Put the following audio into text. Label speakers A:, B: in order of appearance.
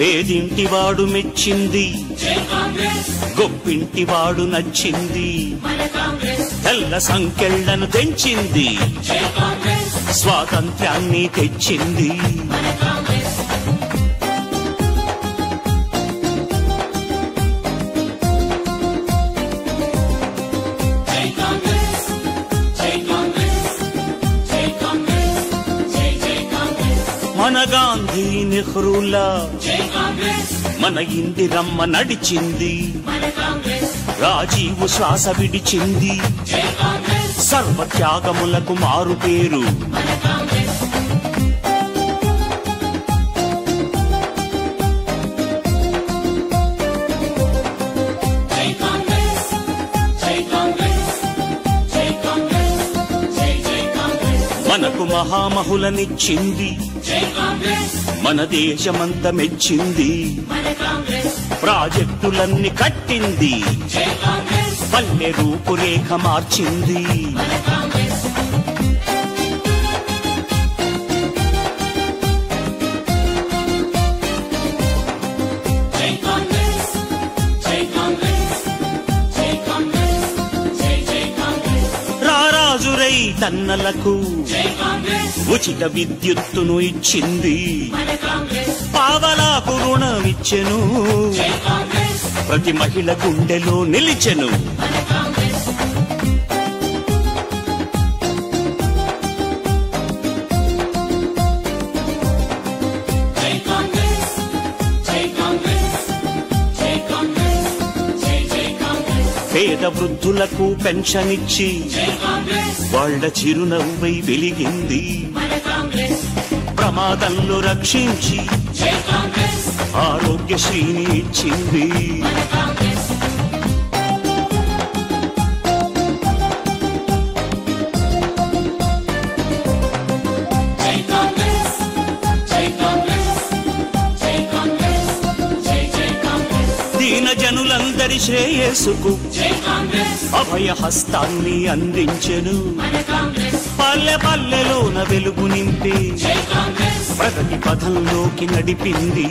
A: పేదింటివాడు మెచ్చింది. గొప్పింటివాడు నచ్చింది. తెల్ల సంకెళ్ళను తెంచింది. స్వాతంత్ర్యాన్ని తెచ్చింది. మన గాంధీ నెహ్రూలా. మన ఇందిరమ్మ నడిచింది. రాజీవు శ్వాస విడిచింది. సర్వత్యాగములకు మారు పేరు. మనకు మహామహులనిచ్చింది. మన దేశమంత మెచ్చింది. ప్రాజెక్టులన్నీ కట్టింది. పల్లె రూపురేఖ మార్చింది. దన్నలకు తన్నలకు ఉచిత విద్యుత్తును ఇచ్చింది. పావలాకు రుణమిచ్చెను. ప్రతి మహిళ గుండెలో నిలిచెను. పేద వృద్ధులకు పెన్షన్ ఇచ్చి వాళ్ళ చిరునవ్వై వెలిగింది. ప్రమాదంలో రక్షించి ఆరోగ్యశ్రీని ఇచ్చింది. జనులందరి శ్రేయస్సుకు అభయ హస్తాన్ని అందించెను. పల్లె పల్లెలోన వెలుగు నింపి ప్రగతి పథంలోకి నడిపింది.